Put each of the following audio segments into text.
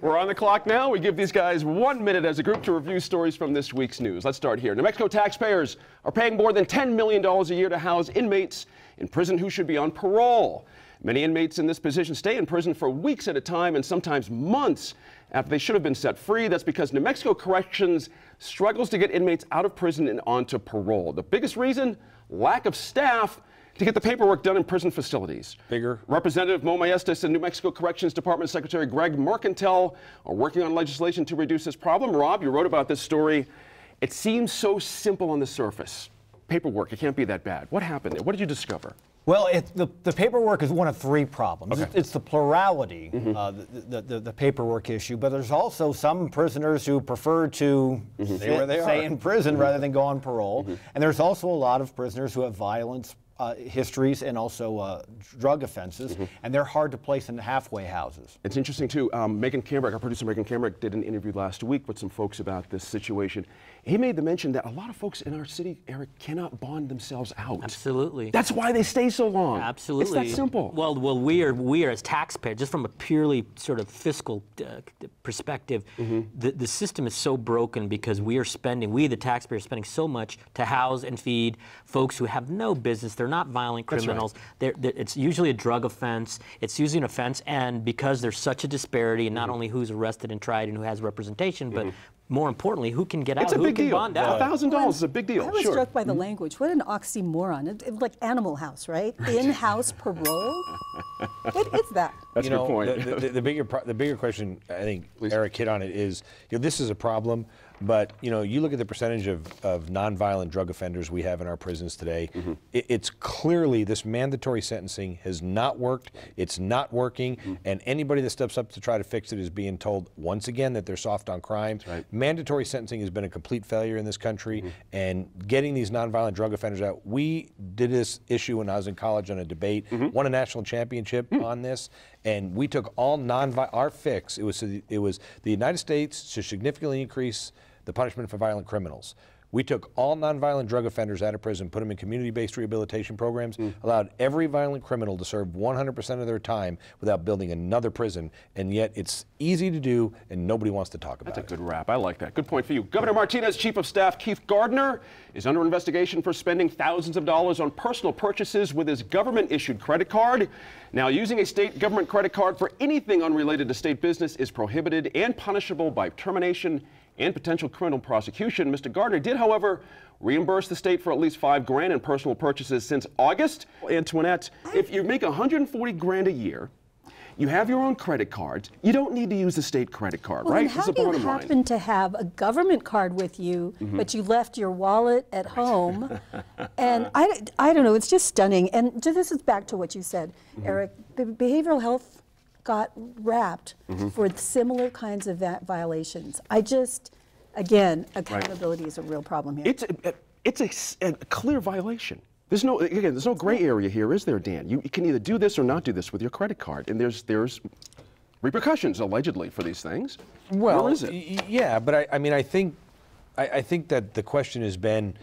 We're on the clock now. We give these guys one minute as a group to review stories from this week's news. Let's start here. New Mexico taxpayers are paying more than $10 million a year to house inmates in prison who should be on parole. Many inmates in this position stay in prison for weeks at a time and sometimes months after they should have been set free. That's because New Mexico Corrections struggles to get inmates out of prison and onto parole. The biggest reason? Lack of staff to get the paperwork done in prison facilities. Bigger. Representative Moe Maestas and New Mexico Corrections Department Secretary Gregg Marcantel are working on legislation to reduce this problem. Rob, you wrote about this story. It seems so simple on the surface. Paperwork, it can't be that bad. What happened there? What did you discover? Well, it, the, the paperwork is one of three problems. Okay. It's, it's the plurality, mm-hmm. uh, the, the, the paperwork issue, but there's also some prisoners who prefer to mm-hmm. Stay where they stay are. in prison rather than go on parole. Mm-hmm. And there's also a lot of prisoners who have violence uh, histories and also uh, drug offenses, and they're hard to place in the halfway houses. It's interesting too. Um, Megan Kamerick, our producer Megan Kamerick, did an interview last week with some folks about this situation. He made the mention that a lot of folks in our city, Eric, cannot bond themselves out. Absolutely. That's why they stay so long. Absolutely. It's that simple. Well, well, we are we are as taxpayers, just from a purely sort of fiscal uh, perspective, Mm-hmm. the the system is so broken because we are spending, we the taxpayers, are spending so much to house and feed folks who have no business. They're not violent right. criminals. They're, they're- it's usually a drug offense. It's usually an offense, and because there's such a disparity in Mm-hmm. not only who's arrested and tried and who has representation, but more importantly, who can get out, it's out, a who big can deal. bond A thousand dollars is a big deal. I was sure. struck by the language. What an oxymoron. It, it- like Animal House, right? In-house parole? What is that? That's you know, good point. The, the, the bigger pro- the bigger question I think Eric hit on it is you know this is a problem, but you know you look at the percentage of, of nonviolent drug offenders we have in our prisons today. Mm-hmm. It, it's clearly this mandatory sentencing has not worked. It's not working, Mm-hmm. and anybody that steps up to try to fix it is being told once again that they're soft on crime. right. Mandatory sentencing has been a complete failure in this country, Mm-hmm. and getting these nonviolent drug offenders out. We did this issue when I was in college on a debate, won a national championship on this, and we took all non our fix. It was it was the United States to significantly increase the punishment for violent criminals. We took all nonviolent drug offenders out of prison, put them in community-based rehabilitation programs, mm. allowed every violent criminal to serve 100% of their time without building another prison, and yet it's easy to do, and nobody wants to talk about it. That's a it. good wrap. I like that. Good point for you. Governor Martinez Chief of Staff Keith Gardner is under investigation for spending thousands of dollars on personal purchases with his government issued credit card. Now, using a state government credit card for anything unrelated to state business is prohibited and punishable by termination and potential criminal prosecution. Mr. Gardner did, however, reimburse the state for at least five grand in personal purchases since August. Antoinette, if you make 140 grand a year, you have your own credit cards. You don't need to use the state credit card, Well, right? how do you bottom line. happen to have a government card with you, mm-hmm. but you left your wallet at home? and I, I don't know, it's just stunning. And this is back to what you said, mm-hmm. Eric. The behavioral health got wrapped mm-hmm. for similar kinds of va- violations. I just, again, accountability is a real problem here. It's a, it's a s- a clear violation. There's no again. There's no gray area here, is there, Dan? You, you can either do this or not do this with your credit card, and there's there's repercussions allegedly for these things. Well, Where is it? y- y- yeah, but I, I mean, I think, I, I think that the question has been,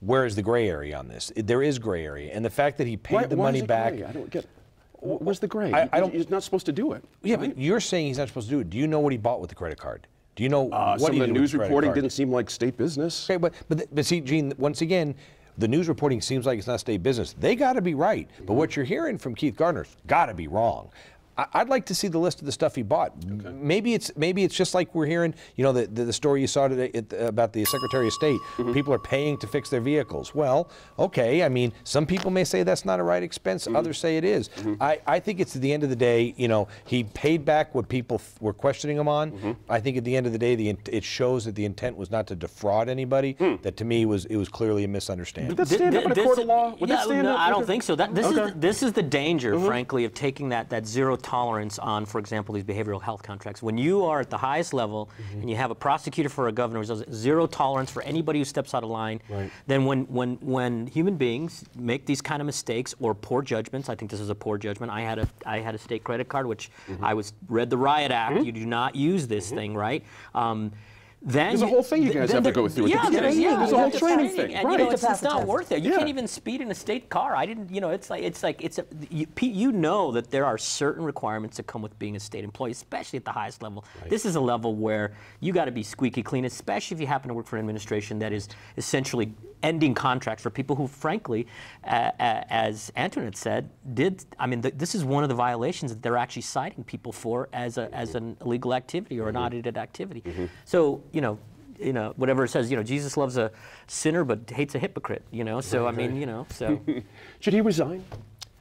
where is the gray area on this? There is gray area, and the fact that he paid Why- the why money is it back. gray? I don't get. wh- Where's the gray? I- I don't- He's not supposed to do it. Yeah, right? but you're saying he's not supposed to do it. Do you know what he bought with the credit card? Do you know Uh, what some he of the news reporting card? didn't seem like state business. Okay, but but but see, Gene, once again, the news reporting seems like it's not state business. They got to be right, but what you're hearing from Keith Gardner's got to be wrong. I- I'd like to see the list of the stuff he bought. M- Maybe it's maybe it's just like we're hearing, you know, the, the, the story you saw today at, about the Secretary of State. Mm-hmm. People are paying to fix their vehicles. Well, okay. I mean, some people may say that's not a right expense. Mm-hmm. Others say it is. Mm-hmm. I, I think it's at the end of the day, you know, he paid back what people f- were questioning him on. I think at the end of the day, the int- it shows that the intent was not to defraud anybody. Hmm. That to me was it was clearly a misunderstanding. Would that Thi- stand up in a this- court of law? Would yeah, that stand no, up? I don't think so. That this Okay. is this is the danger, frankly, of taking that that zero tolerance on, for example, these behavioral health contracts. When you are at the highest level mm-hmm. and you have a prosecutor for a governor who says zero tolerance for anybody who steps out of line, then when when when human beings make these kind of mistakes or poor judgments, I think this is a poor judgment. I had a I had a state credit card, which mm-hmm. I was read the riot act. Mm-hmm. You do not use this thing, right? Um, then There's a whole thing you guys have to go through at the Yeah, there's, yeah, There's a whole to training thing, and right. you know it's, it's not worth it. You Yeah. can't even speed in a state car. I didn't, you know, it's like it's like it's a you, Pete, you know that there are certain requirements that come with being a state employee, especially at the highest level. This is a level where you got to be squeaky clean, especially if you happen to work for an administration that is essentially ending contracts for people who, frankly, uh, uh, as Antoinette said, did. I mean, th- this is one of the violations that they're actually citing people for as a as an illegal activity or an audited activity. So you know you know, whatever it says, you know, Jesus loves a sinner but hates a hypocrite, you know. So I mean, you know, so Should he resign?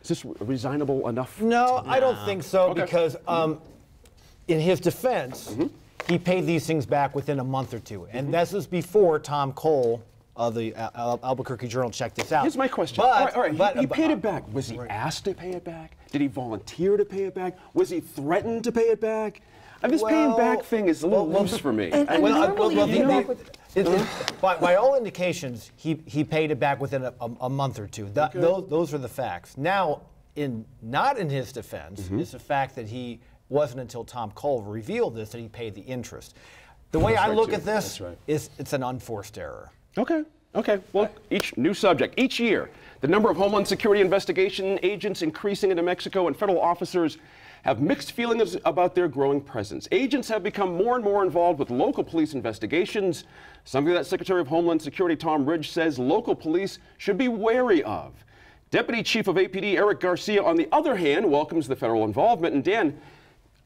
Is this resignable enough? No, I don't think so Okay. because, um, in his defense, Mm-hmm. he paid these things back within a month or two, and this was before Tom Cole of the uh, Al- Albuquerque Journal checked this out. Here's my question. But, all right, all right, he- but- he, but- paid it back. Was he asked to pay it back? Did he volunteer to pay it back? Was he threatened to pay it back? And this paying Well, back thing is a little well, well, loose for me. And- and Well, uh, normally well, you the- pay the- back with- it- it- by, by all indications, he, he paid it back within a, a, a month or two. That, those, those are the facts. Now, in not in his defense, Mm-hmm. is the fact that he wasn't until Tom Cole revealed this that he paid the interest. The way That's I right, look too. at this right. is it's an unforced error. Okay. Okay. Well, uh, each new subject. Each year, the number of Homeland Security investigation agents increasing into Mexico, and federal officers have mixed feelings about their growing presence. Agents have become more and more involved with local police investigations, something that Secretary of Homeland Security Tom Ridge says local police should be wary of. Deputy Chief of APD Eric Garcia, on the other hand, welcomes the federal involvement. And Dan,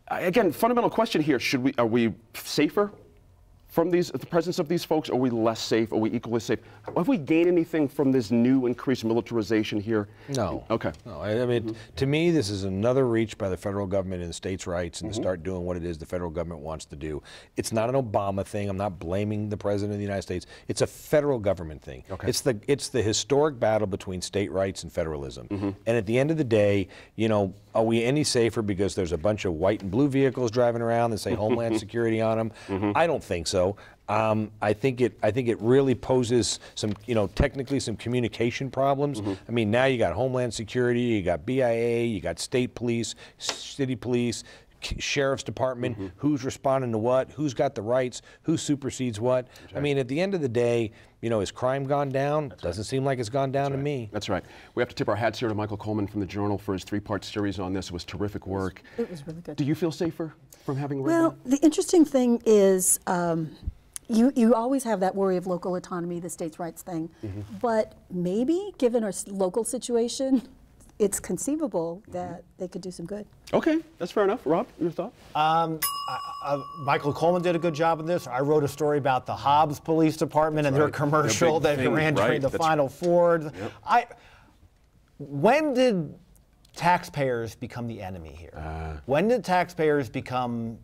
again, fundamental question here: Should we are we safer from these the presence of these folks? Are we less safe? Are we equally safe? Have we gained anything from this new increased militarization here? No. Okay. No, I, mean, to me, this is another reach by the federal government in the states' rights and Mm-hmm. to start doing what it is the federal government wants to do. It's not an Obama thing. I'm not blaming the president of the United States. It's a federal government thing. Okay. It's the it's the historic battle between state rights and federalism. Mm-hmm. And at the end of the day, you know, are we any safer because there's a bunch of white and blue vehicles driving around that say Homeland Security on them? Mm-hmm. I don't think so. Um, I think it. I think it really poses some, you know, technically some communication problems. Mm-hmm. I mean, now you got Homeland Security, you got BIA, you got state police, city police, sheriff's department. Mm-hmm. Who's responding to what? Who's got the rights? Who supersedes what? I mean, at the end of the day, you know, has crime gone down? Doesn't seem like it's gone down to me. That's right. We have to tip our hats here to Michael Coleman from the Journal for his three-part series on this. It was terrific work. It was really good. Do you feel safer from having read Well, the interesting thing is, um, you, you always have that worry of local autonomy, the states' rights thing. Mm-hmm. But maybe, given our local situation, it's conceivable that they could do some good. Okay, that's fair enough. Rob, your thought? Uh, Michael Coleman did a good job of this. I wrote a story about the Hobbs Police Department and their commercial that thing, ran during right, the that's- Final Four. I, when did taxpayers become the enemy here? Uh. when did taxpayers become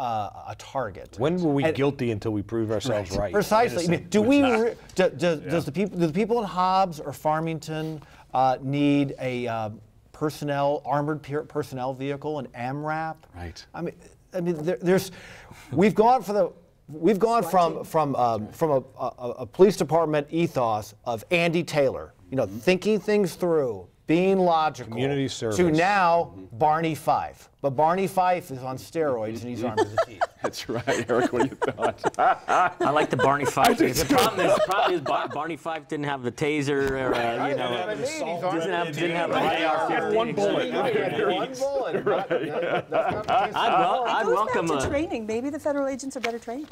uh, a target? When were we And- guilty until we proved ourselves right? Precisely. I mean, Innocent. do we? Re- do, do, Does the people? Do the people in Hobbs or Farmington uh, need a uh, personnel armored per- personnel vehicle, an MRAP? Right. I mean, I mean, there, there's. We've gone for the. We've gone from from um, from a, a, a police department ethos of Andy Taylor, you know, thinking things through, being logical, Community service. to service. now Barney Fife. But Barney Fife is on steroids and he's armed with a teeth. That's right, Eric. What do you thought? I like the Barney Fife. The problem is, the problem is Bar- Barney Fife didn't have the taser, or uh, you know, didn't have, didn't have an AR-15. One bullet. exactly. One bullet. That's not. I'd, wel- I'd it goes welcome back to a. training. Maybe the federal agents are better trained.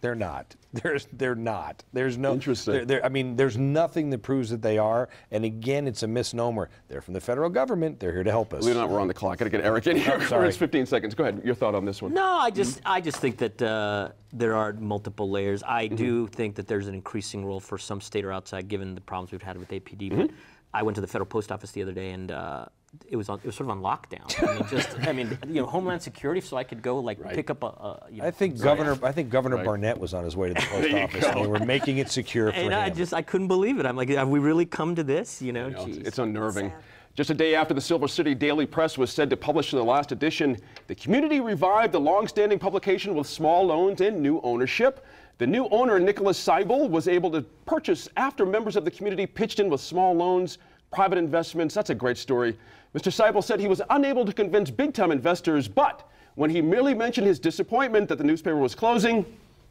They're not. There's, they're not. There's no. Interesting. there- there- I mean, there's nothing that proves that they are. And again, it's a misnomer. They're from the federal government. They're here to help us. Believe it or not, we're on the clock. Got to get Eric in here for sorry. his 15 seconds. Go ahead. Your thought on this one? No, I just I just think that uh, there are multiple layers. I Mm-hmm. do think that there's an increasing role for some state or outside, given the problems we've had with APD. Mm-hmm. But I went to the federal post office the other day, and uh, it was on, it was sort of on lockdown. I mean, just I mean, you know, Homeland Security, so I could go like pick up a. a you know, I think Governor. I think Governor Right. Barnett was on his way to the post office, and they were making it secure for and him. I just I couldn't believe it. I'm like, have we really come to this? You know, You know, it's, it's unnerving. Sad. Just a day after the Silver City Daily Press was said to publish in the last edition, the community revived the long-standing publication with small loans and new ownership. The new owner, Nicholas Seibel, was able to purchase after members of the community pitched in with small loans, private investments. That's a great story. Mr. Seibel said he was unable to convince big-time investors, but when he merely mentioned his disappointment that the newspaper was closing,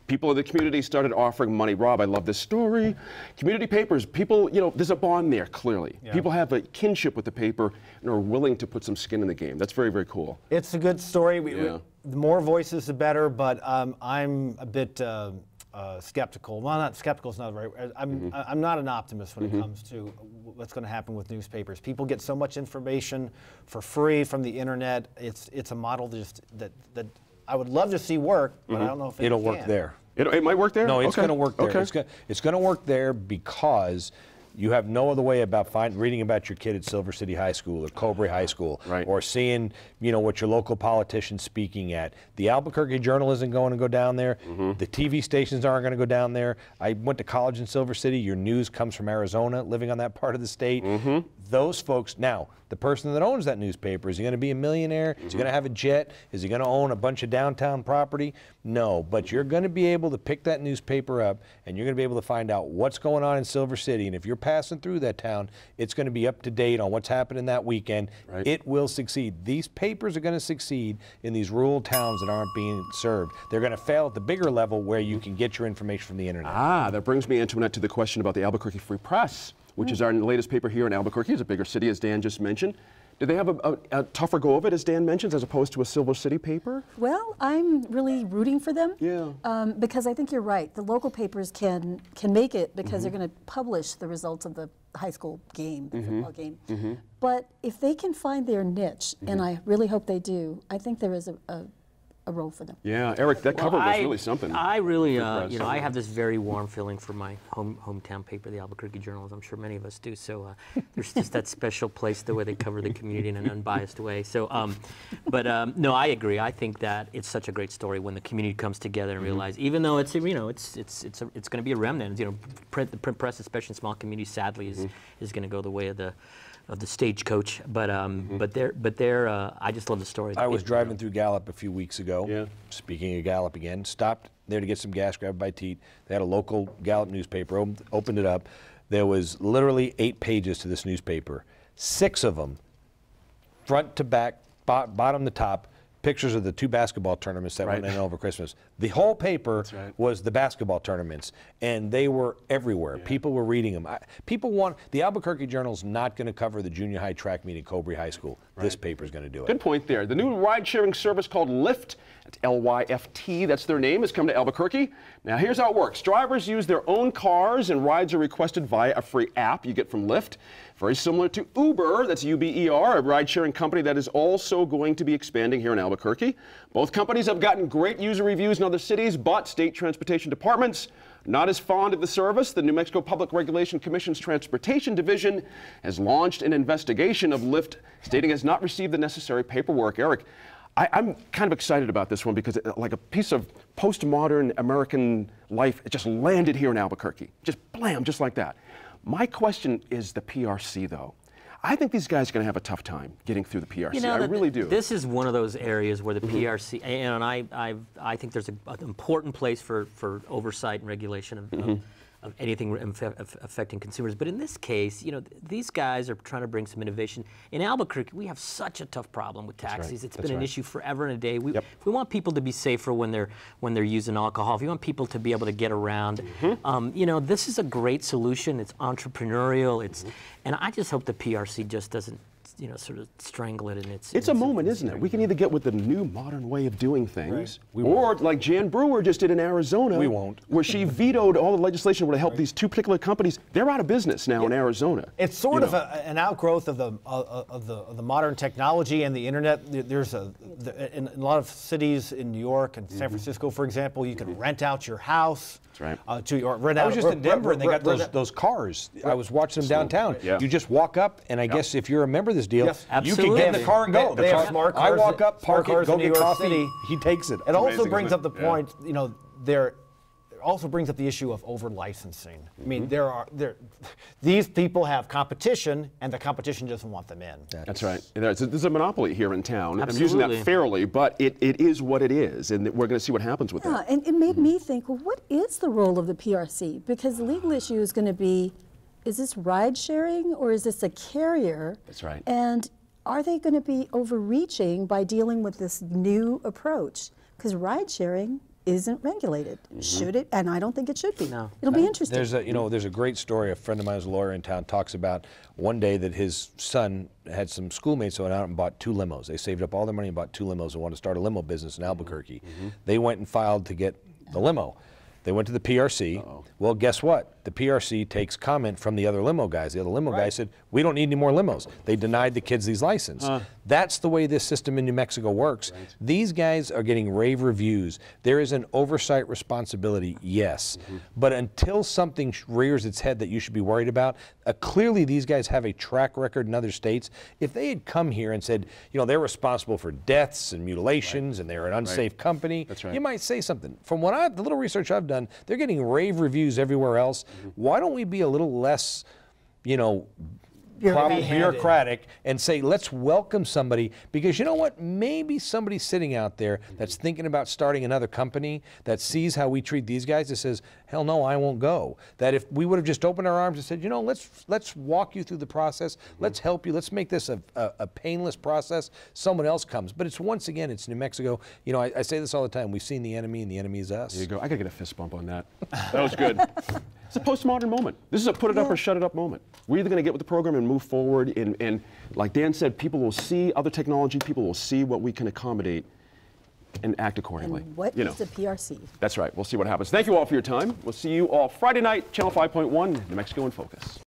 people in the community started offering money. Rob, I love this story. Community papers, people, you know, there's a bond there, clearly. People have a kinship with the paper and are willing to put some skin in the game. That's very, very cool. It's a good story. We, we- Yeah. the more voices, the better. But um, I'm a bit uh, uh, skeptical. Well, not skeptical is not very. Uh, I'm mm-hmm. I- I'm not an optimist when it mm-hmm. comes to what's going to happen with newspapers. People get so much information for free from the internet. It's it's a model just that that I would love to see work, but I mm-hmm. don't know if it It'll work there. It, it might work there? No, it's Okay. going to work there. Okay. It's going to work there because you have no other way about find, reading about your kid at Silver City High School or Cobre High School, Right. or seeing you know what your local politician's speaking at. The Albuquerque Journal isn't going to go down there. Mm-hmm. The TV stations aren't going to go down there. I went to college in Silver City. Your news comes from Arizona, living on that part of the state. Mm-hmm. Those folks now. The person that owns that newspaper, is he going to be a millionaire? Is he going to have a jet? Is he going to own a bunch of downtown property? No, but you're going to be able to pick that newspaper up and you're going to be able to find out what's going on in Silver City. And if you're passing through that town, it's going to be up to date on what's happening that weekend. Right. It will succeed. These papers are going to succeed in these rural towns that aren't being served. They're going to fail at the bigger level where you can get your information from the internet. Ah, that brings me, Antoinette, to the question about the Albuquerque Free Press, which is our latest paper here in Albuquerque. It's a bigger city, as Dan just mentioned. Do they have a, a, a tougher go of it, as Dan mentions, as opposed to a Silver City paper? Well, I'm really rooting for them. Yeah. Um, because I think you're right. The local papers can can make it because they're Mm-hmm. going to publish the results of the high school game, the Mm-hmm. football game. But if they can find their niche, Mm-hmm. and I really hope they do, I think there is a, a, a role for them. Yeah, Eric, that cover Well, was I, really something. I really, uh, you know, I have this very warm feeling for my home hometown paper, the Albuquerque Journal, as I'm sure many of us do. So uh, there's just that special place, the way they cover the community in an unbiased way. So, um, but um, no, I agree. I think that it's such a great story when the community comes together Mm-hmm. and realize, even though it's you know, it's it's it's a, it's going to be a remnant. You know, print, the print press, especially in small communities, sadly, is Mm-hmm. is going to go the way of the of the stagecoach. But um, but they're but they're. Uh, I just love the story. I was It- driving through Gallup a few weeks ago. Yeah. Speaking of Gallup again, stopped there to get some gas, grabbed by Teat. They had a local Gallup newspaper, opened, opened it up. There was literally eight pages to this newspaper. Six of them, front to back, bottom to top, pictures of the two basketball tournaments that Right. went in over Christmas. The whole paper right. was the basketball tournaments, and they were everywhere. People were reading them. I, people want the Albuquerque Journal's not going to cover the junior high track meet at Cobre High School. This paper is going to do it. Good point there. The new ride sharing service called Lyft, that's L Y F T, that's their name, has come to Albuquerque. Now, here's how it works drivers use their own cars, and rides are requested via a free app you get from Lyft. Very similar to Uber, that's U B E R, a ride sharing company that is also going to be expanding here in Albuquerque. Both companies have gotten great user reviews in other cities, but state transportation departments not as fond of the service, the New Mexico Public Regulation Commission's Transportation Division has launched an investigation of Lyft, stating it has not received the necessary paperwork. Eric, I, I'm kind of excited about this one because, it, like a piece of postmodern American life, it just landed here in Albuquerque. Just blam, just like that. My question is the PRC, though. I think these guys are going to have a tough time getting through the PRC. You know, I that- really do. This is one of those areas where the Mm-hmm. PRC, and I, I, I think there's a, an important place for, for oversight and regulation of, Mm-hmm. of, of anything affecting consumers. But in this case, you know, th- these guys are trying to bring some innovation. In Albuquerque, we have such a tough problem with right. taxis. It's That's been an right. issue forever and a day. We, Yep. if we want people to be safer when they're when they're using alcohol, if you want people to be able to get around, Mm-hmm. um, you know, this is a great solution. It's entrepreneurial. It's, Mm-hmm. and I just hope the PRC just doesn't, you know, sort of strangle it in its. It's in a its- moment, isn't it? We can either get with the new modern way of doing things, or like Jan Brewer just did in Arizona. We won't. Where she vetoed all the legislation that would have helped these two particular companies. They're out of business now in Arizona. It's sort of a, an outgrowth of the of, of the of the modern technology and the internet. There's a the, in, in a lot of cities in New York and San mm-hmm. Francisco, for example, you can rent out your house. That's right. Uh, to or rent I was just in Denver, and they got those, those cars. I was watching them downtown. Yeah. You just walk up, and I guess if you're a member of this deal, Yes. you can get in the car and go. They- The they have car- smart I walk up, smart park it, cars go get coffee. City. He takes it. It also amazing, brings up the it? Yeah. point, you know, there it also brings up the issue of over licensing. I mean, Mm-hmm. there are there these people have competition and the competition doesn't want them in. That's right. There's a, there's a monopoly here in town. Absolutely. I'm using that fairly, but it, it is what it is, and we're going to see what happens with Yeah, that. and it made Mm-hmm. me think, well, what is the role of the PRC? Because the legal issue is going to be, is this ride sharing or is this a carrier? That's right. And are they going to be overreaching by dealing with this new approach? Because ride sharing isn't regulated. Mm-hmm. Should it? And I don't think it should be. No. It'll be interesting. There's a you know there's a great story. A friend of mine who's a lawyer in town talks about one day that his son had some schoolmates who went out and bought two limos. They saved up all their money and bought two limos and wanted to start a limo business in mm-hmm. Albuquerque. Mm-hmm. They went and filed to get the limo. They went to the PRC. Well, guess what? The PRC takes comment from the other limo guys. The other limo guy said, "We don't need any more limos." They denied the kids these license. That's the way this system in New Mexico works. These guys are getting rave reviews. There is an oversight responsibility, yes, but until something rears its head that you should be worried about, uh, clearly these guys have a track record in other states. If they had come here and said, you know, they're responsible for deaths and mutilations and they're an unsafe company, That's right. you might say something. From what I, the little research I've done, they're getting rave reviews everywhere else. Why don't we be a little less, you know, bureaucratic and say, let's welcome somebody because you know what? Maybe somebody sitting out there that's thinking about starting another company that sees how we treat these guys that says, hell no, I won't go. That if we would have just opened our arms and said, you know, let's let's walk you through the process, let's help you, let's make this a, a, a painless process. Someone else comes, but it's once again, it's New Mexico. You know, I, I say this all the time. We've seen the enemy, and the enemy is us. There you go. I gotta get a fist bump on that. That was good. it's a postmodern moment. This is a put it up or shut it up moment. We're either gonna get with the program and move forward, and, and like Dan said, people will see other technology, people will see what we can accommodate, and act accordingly. and what is you know. the PRC? That's right. We'll see what happens. Thank you all for your time. We'll see you all Friday night, Channel 5.1, New Mexico in Focus.